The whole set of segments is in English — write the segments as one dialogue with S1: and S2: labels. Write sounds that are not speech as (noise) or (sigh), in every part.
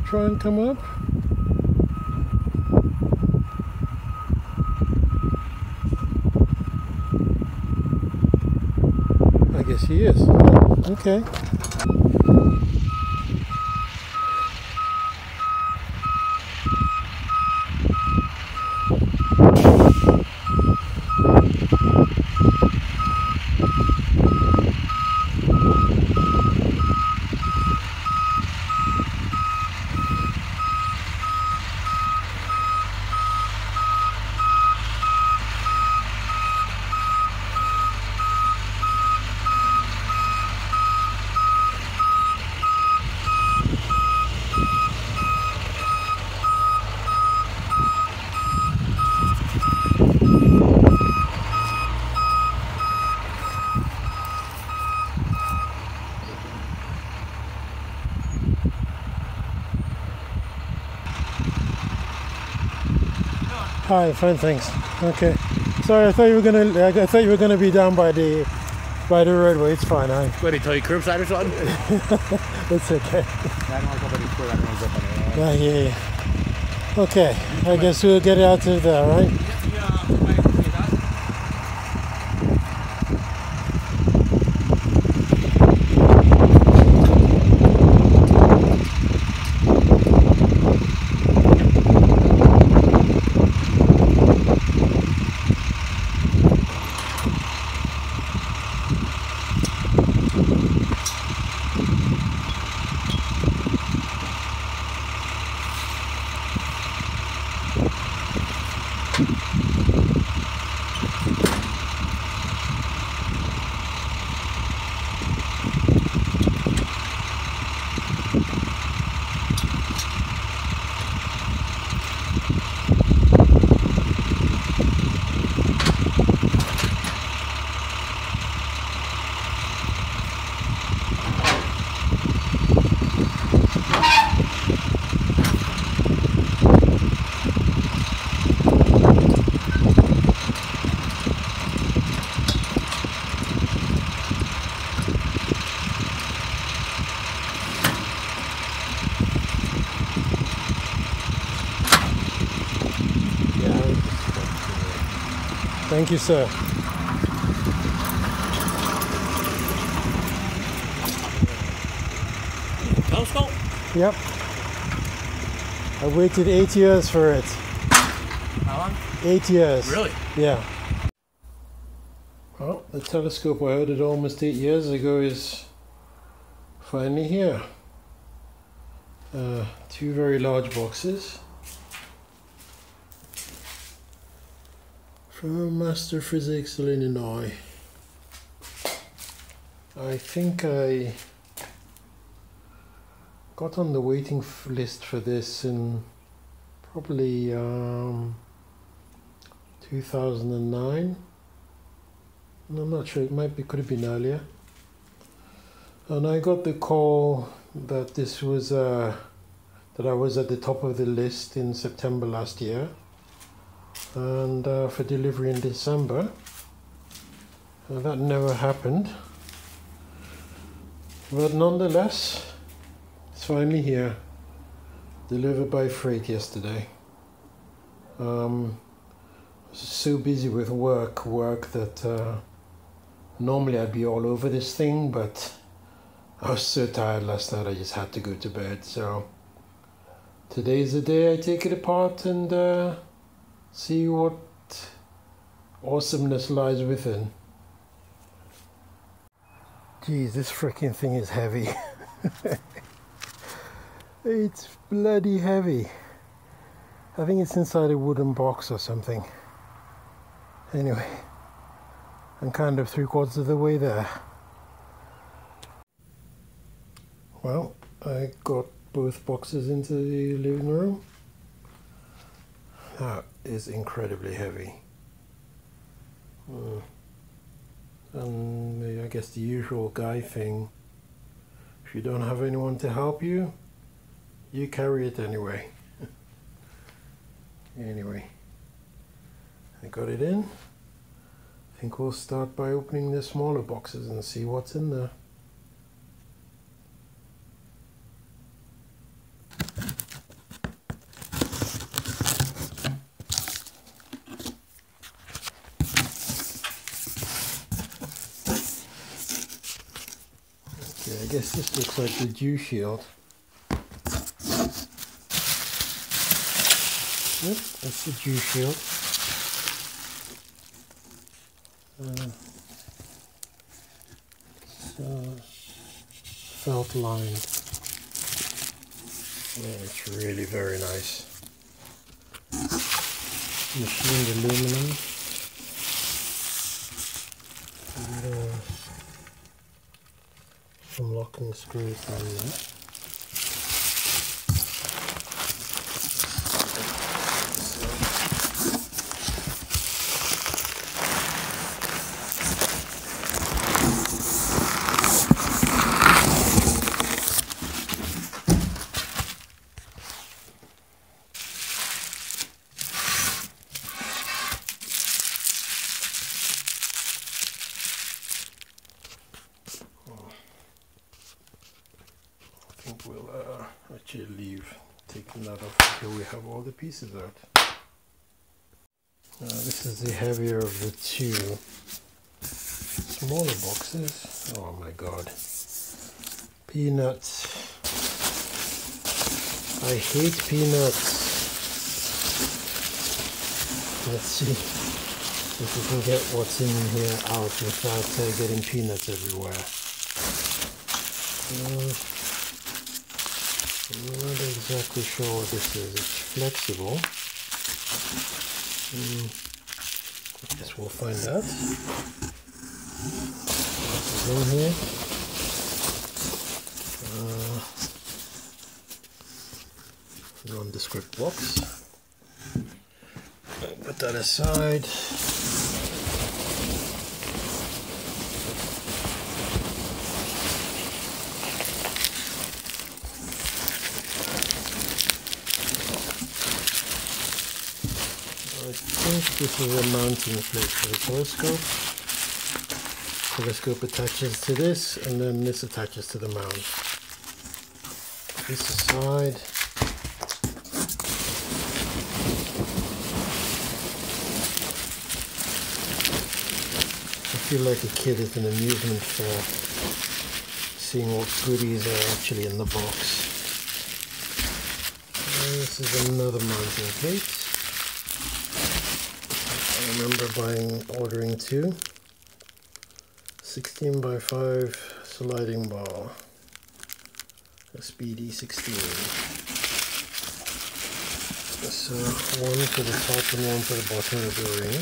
S1: to try and come up? I guess he is. Okay. Hi, fine, thanks. Okay. Sorry, I thought you were gonna. I thought you were gonna be down by the, by the roadway. It's fine. I.
S2: What, he tell you curbside or something? (laughs)
S1: It's okay.
S2: I don't want to go any further. I don't to go up on it.
S1: I hear you. Okay, I guess we'll get out of there, right? Yeah. Thank you, sir.
S2: Telescope?
S1: Yep. I waited eight years for it.
S2: How long?
S1: Eight years.
S2: Really?
S1: Yeah. Well, the telescope I ordered almost eight years ago is finally here. Uh, two very large boxes from Astro-Physics Illinois. I think I got on the waiting list for this in probably um, 2009. And I'm not sure, it might be, could have been earlier. And I got the call that this was, uh, that I was at the top of the list in September last year. And uh, for delivery in December. Uh, that never happened. But nonetheless, it's finally here. Delivered by freight yesterday. Um, so busy with work, work that uh, normally I'd be all over this thing, but I was so tired last night I just had to go to bed. So today's the day I take it apart and uh, see what awesomeness lies within. Geez, this freaking thing is heavy. (laughs) it's bloody heavy. I think it's inside a wooden box or something. Anyway, I'm kind of three quarters of the way there. Well, I got both boxes into the living room. That is incredibly heavy. Uh, and I guess the usual guy thing if you don't have anyone to help you, you carry it anyway. (laughs) anyway, I got it in. I think we'll start by opening the smaller boxes and see what's in there. guess this looks like the dew shield. Yep, that's the dew shield. Uh, so felt lined. Yeah, it's really very nice. Machined aluminum. And, uh, some locking screws down there. I think we'll uh, actually leave taking that off until we have all the pieces out. Uh, this is the heavier of the two smaller boxes. Oh my god. Peanuts. I hate peanuts. Let's see if we can get what's in here out without uh, getting peanuts everywhere. Uh, I'm not exactly sure what this is. It's flexible. Mm, guess we'll find out. This is in here. Uh, nondescript box. Put that aside. I this is a mounting plate for the telescope. Telescope attaches to this and then this attaches to the mount. This aside. I feel like a kid at an amusement fair seeing what goodies are actually in the box. And this is another mounting plate. Remember buying, ordering two. 16 by 5 sliding bar. SPD 16. So one for the top and one for the bottom of the ring.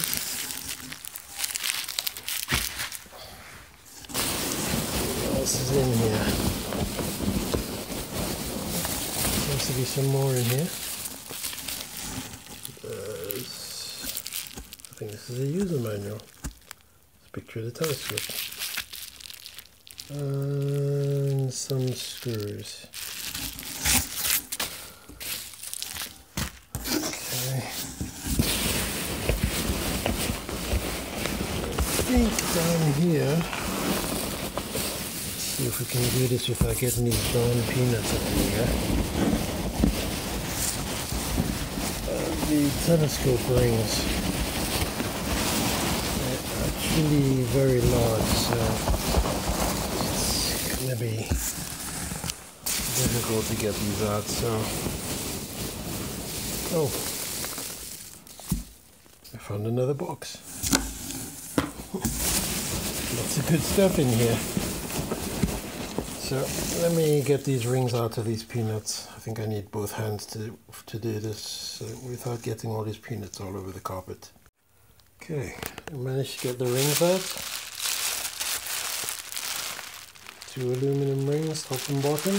S1: What else is in here? Seems to be some more in here. There's I think this is a user manual. It's a picture of the telescope. And some screws. Okay. I think down here, let's see if we can do this without getting these darn peanuts everywhere. Uh, the telescope rings actually very large, so it's gonna be difficult to get these out. So, oh, I found another box. Lots of good stuff in here. So let me get these rings out of these peanuts. I think I need both hands to to do this uh, without getting all these peanuts all over the carpet. Okay, I managed to get the rings out. Two aluminum rings, top and bottom.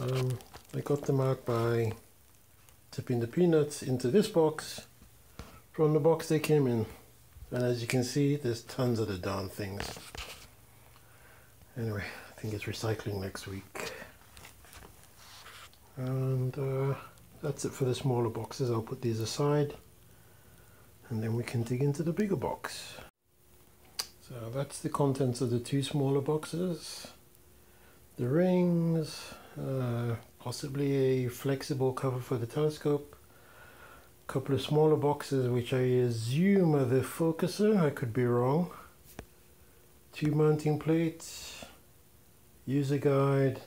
S1: Um, I got them out by tipping the peanuts into this box from the box they came in. And as you can see, there's tons of the darn things. Anyway, I think it's recycling next week. And uh, that's it for the smaller boxes. I'll put these aside and then we can dig into the bigger box. So that's the contents of the two smaller boxes. The rings, uh, possibly a flexible cover for the telescope, a couple of smaller boxes which I assume are the focuser, I could be wrong, two mounting plates, user guide,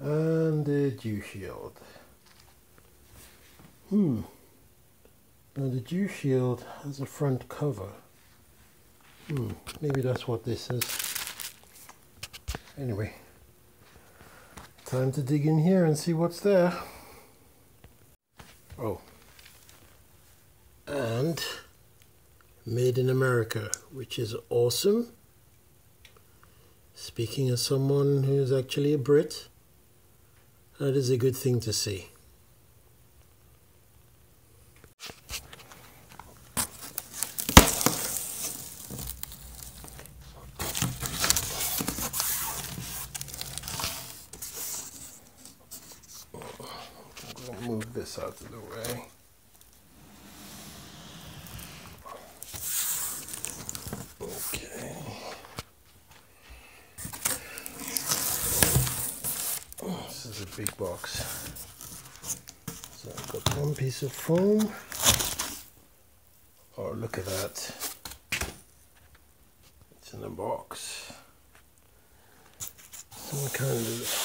S1: and the dew shield. Hmm. Now the dew shield has a front cover. Hmm, maybe that's what this is. Anyway, time to dig in here and see what's there. Oh. And made in America, which is awesome. Speaking as someone who's actually a Brit, that is a good thing to see. Move this out of the way. Okay. This is a big box. So I've got one piece of foam. Oh, look at that. It's in a box. Some kind of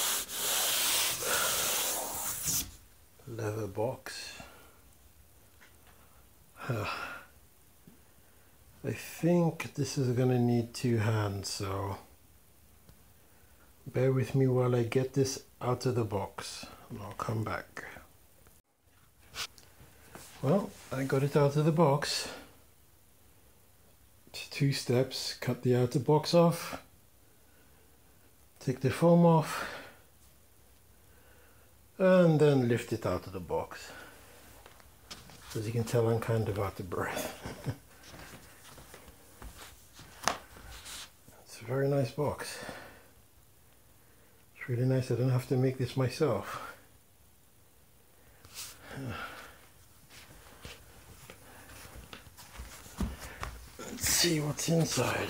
S1: leather box. I think this is going to need two hands, so bear with me while I get this out of the box and I'll come back. Well, I got it out of the box. Two steps, cut the outer box off, take the foam off, and then lift it out of the box. As you can tell, I'm kind of out of breath. (laughs) it's a very nice box. It's really nice I don't have to make this myself. (sighs) Let's see what's inside.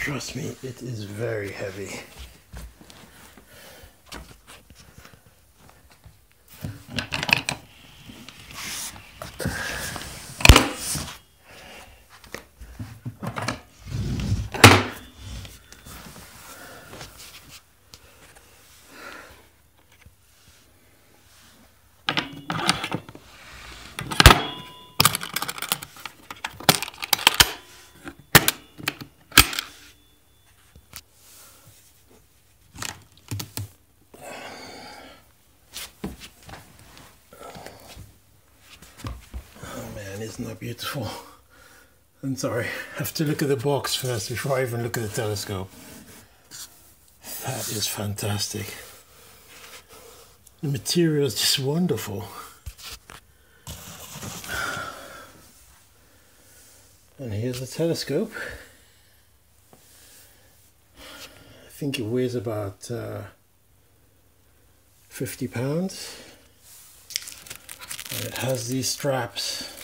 S1: Trust me, it is very heavy. Isn't that beautiful? I'm sorry, I have to look at the box first before I even look at the telescope. That is fantastic. The material is just wonderful. And here's the telescope. I think it weighs about uh, 50 pounds. And it has these straps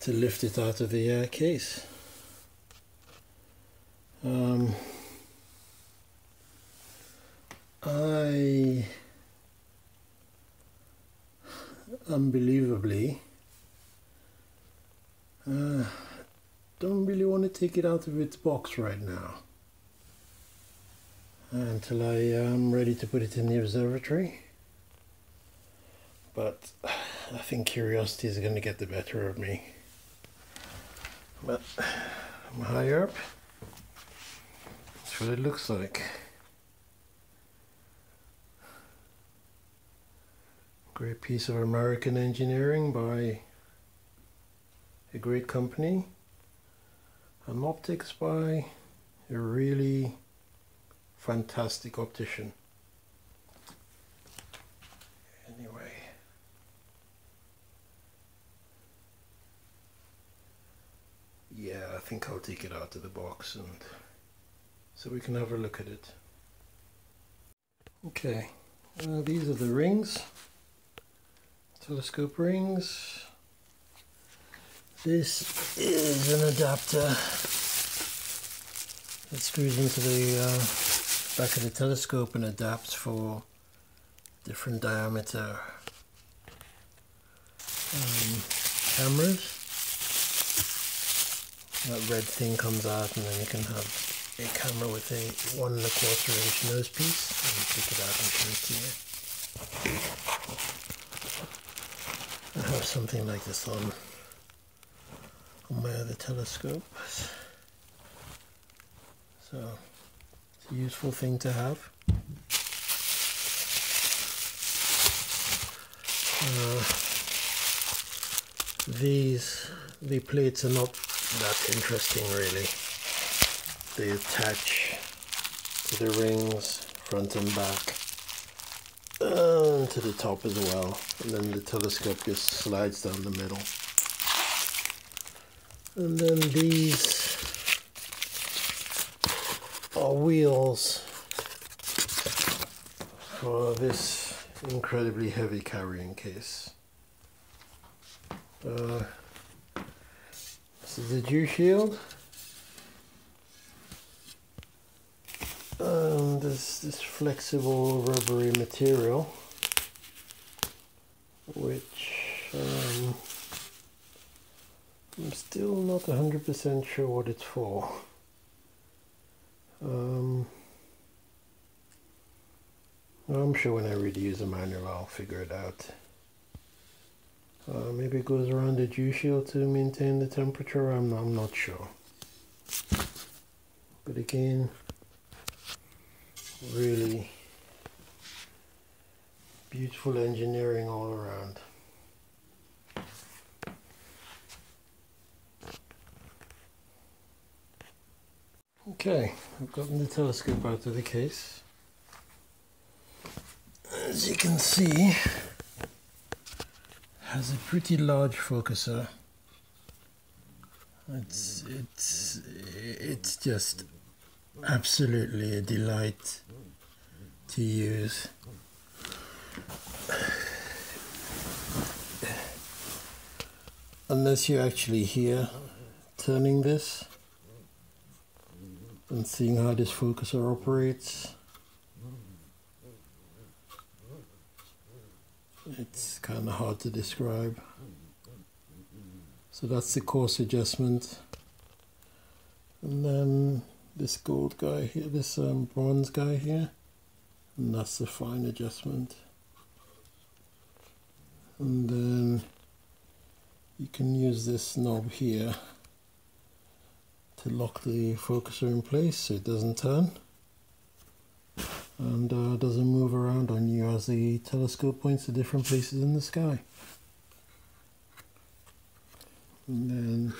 S1: to lift it out of the uh, case. Um, I unbelievably uh, don't really want to take it out of its box right now until I am ready to put it in the observatory but I think curiosity is going to get the better of me but I'm higher up. That's what it looks like. Great piece of American engineering by a great company. And optics by a really fantastic optician. Yeah, I think I'll take it out of the box and so we can have a look at it. Okay, uh, these are the rings, telescope rings. This is an adapter that screws into the uh, back of the telescope and adapts for different diameter um, cameras. That red thing comes out and then you can have a camera with a one and a quarter inch nose piece and take it out and show it to you. I have something like this on on my other telescopes. So it's a useful thing to have. Uh, these the plates are not that interesting really. They attach to the rings front and back and to the top as well and then the telescope just slides down the middle and then these are wheels for this incredibly heavy carrying case uh, is the dew shield. And this this flexible rubbery material which um, I'm still not 100% sure what it's for. Um, I'm sure when I read the user manual I'll figure it out uh, maybe it goes around the dew shield to maintain the temperature I'm, I'm not sure but again really beautiful engineering all around. Okay, I've gotten the telescope out of the case. As you can see, has a pretty large focuser. It's it's it's just absolutely a delight to use. Unless you're actually here turning this and seeing how this focuser operates. It's kind of hard to describe. So that's the coarse adjustment. And then this gold guy here, this um, bronze guy here, and that's the fine adjustment. And then you can use this knob here to lock the focuser in place so it doesn't turn and uh, doesn't move around on you as the telescope points to different places in the sky. And then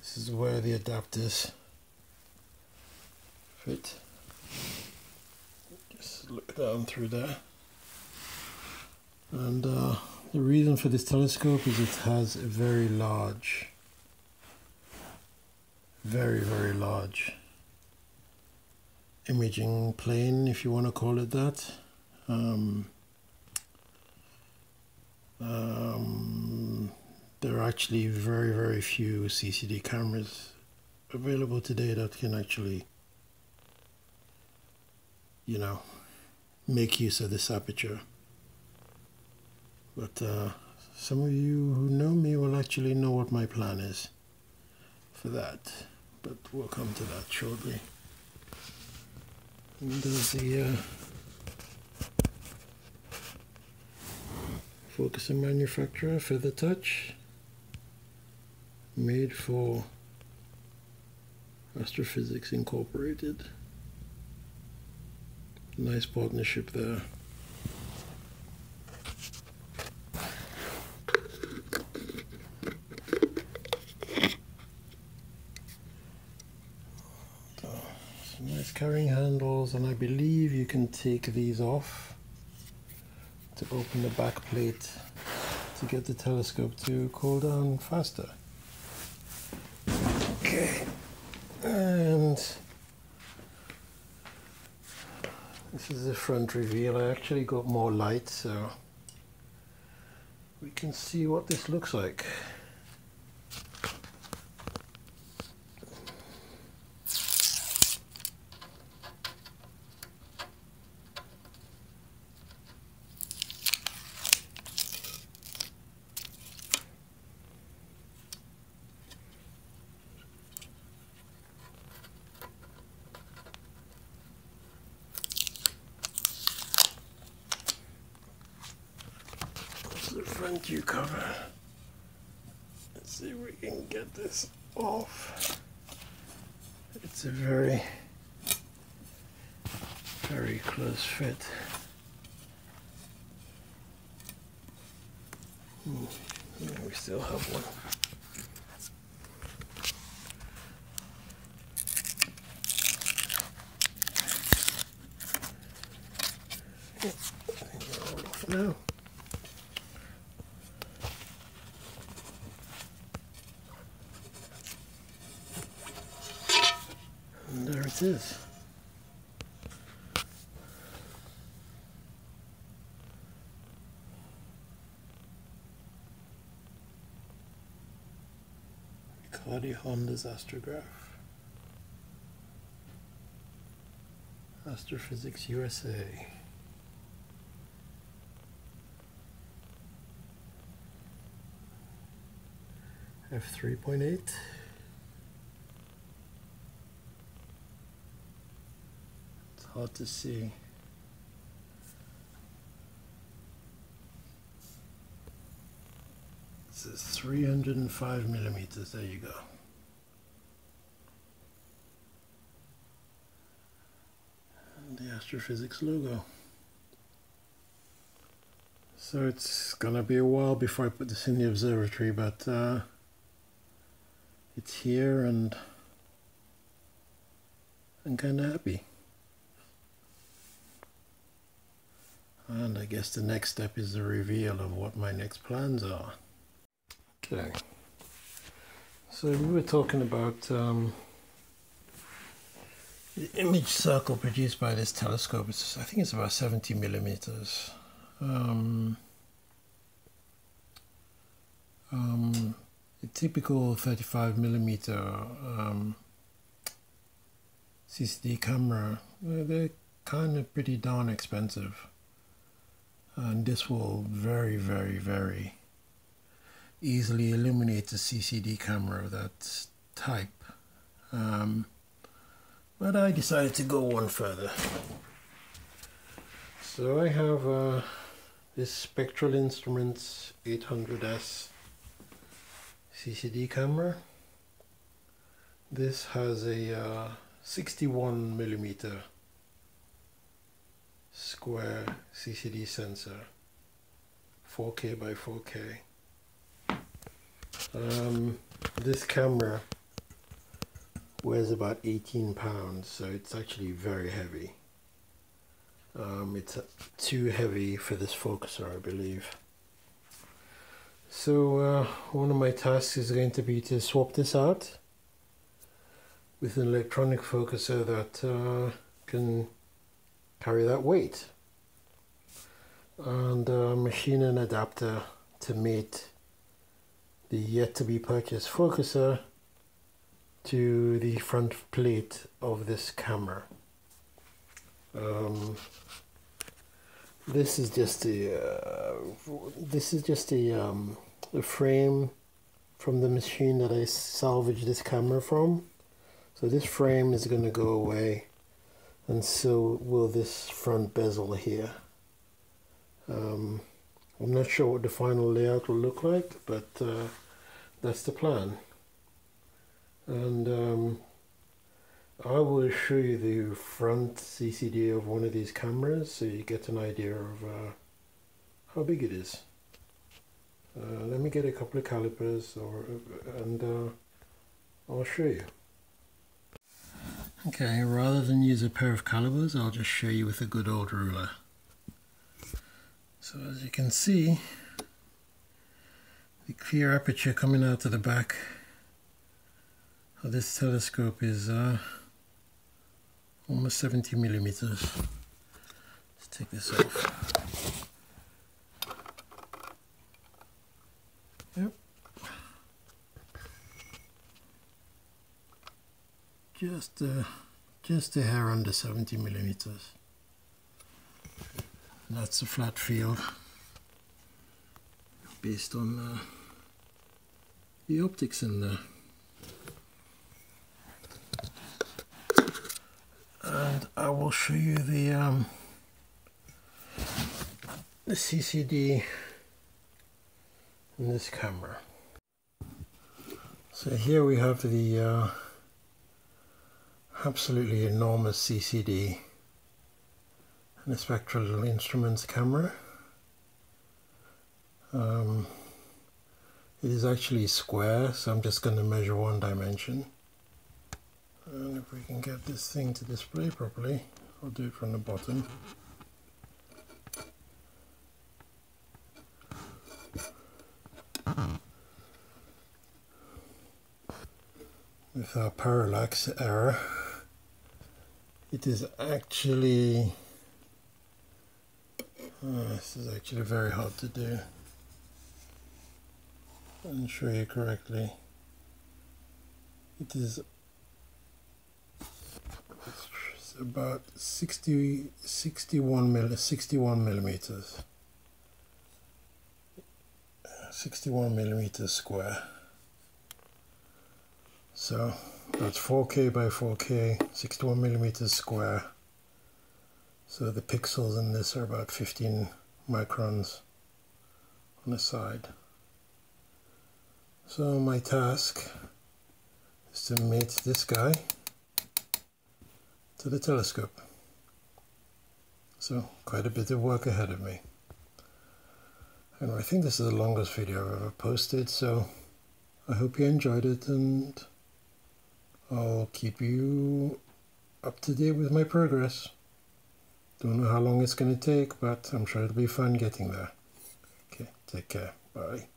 S1: this is where the adapters fit. Just look down through there. And uh, the reason for this telescope is it has a very large, very, very large imaging plane, if you want to call it that. Um, um, there are actually very, very few CCD cameras available today that can actually, you know, make use of this aperture. But uh, some of you who know me will actually know what my plan is for that. But we'll come to that shortly. And there's the uh, focusing manufacturer, Feather Touch, made for Astro-Physics Incorporated. Nice partnership there. Carrying handles and I believe you can take these off to open the back plate to get the telescope to cool down faster. Okay, and this is the front reveal. I actually got more light so we can see what this looks like. Front view cover. Let's see if we can get this off. It's a very, very close fit. Hmm, We still have one. No. And there it is. Riccardi-Honders Astrograph. Astro-Physics USA. F three point eight. It's hard to see. Hundred and five millimeters. There you go. And the Astro-Physics logo. So it's gonna be a while before I put this in the observatory, but uh, it's here and I'm kind of happy. And I guess the next step is the reveal of what my next plans are. Okay. So we were talking about um, the image circle produced by this telescope. is, I think it's about 70 millimeters. Um, um, a typical 35 millimeter um, CCD camera, they're kind of pretty darn expensive. And this will very, very, very easily illuminate a CCD camera of that type. Um, but I decided to go one further. So I have uh, this Spectral Instruments 800S CCD camera. This has a uh, 61 millimeter square CCD sensor, 4K by 4K. Um, this camera weighs about 18 pounds, so it's actually very heavy. Um, it's uh, too heavy for this focuser, I believe. So uh, one of my tasks is going to be to swap this out with an electronic focuser that uh, can carry that weight and uh, machine an adapter to mate the yet to be purchased focuser to the front plate of this camera. Um, this is just a uh, this is just a um, a frame from the machine that I salvaged this camera from. So this frame is going to go away, and so will this front bezel here. Um, I'm not sure what the final layout will look like, but uh, that's the plan. And um, I will show you the front CCD of one of these cameras so you get an idea of uh, how big it is. Uh, let me get a couple of calipers or, and uh, I'll show you. Okay, rather than use a pair of calipers, I'll just show you with a good old ruler. So as you can see, the clear aperture coming out of the back this telescope is uh, almost 70 millimeters. Let's take this off. Yep. Just uh, just a hair under 70 millimeters. That's a flat field based on uh, the optics in there. And I will show you the um, the CCD in this camera. So here we have the uh, absolutely enormous CCD and a spectral instruments camera. Um, it is actually square so I'm just going to measure one dimension and if we can get this thing to display properly I'll do it from the bottom. With our parallax error it is actually oh, this is actually very hard to do. And show you correctly. It is about 60 61 mill 61 millimeters. 61 millimeters square. So that's 4k by 4k 61 millimeters square. So the pixels in this are about 15 microns on the side. So my task is to mate this guy the telescope. So quite a bit of work ahead of me. And I think this is the longest video I've ever posted, so I hope you enjoyed it and I'll keep you up to date with my progress. Don't know how long it's going to take, but I'm sure it'll be fun getting there. Okay, take care. Bye.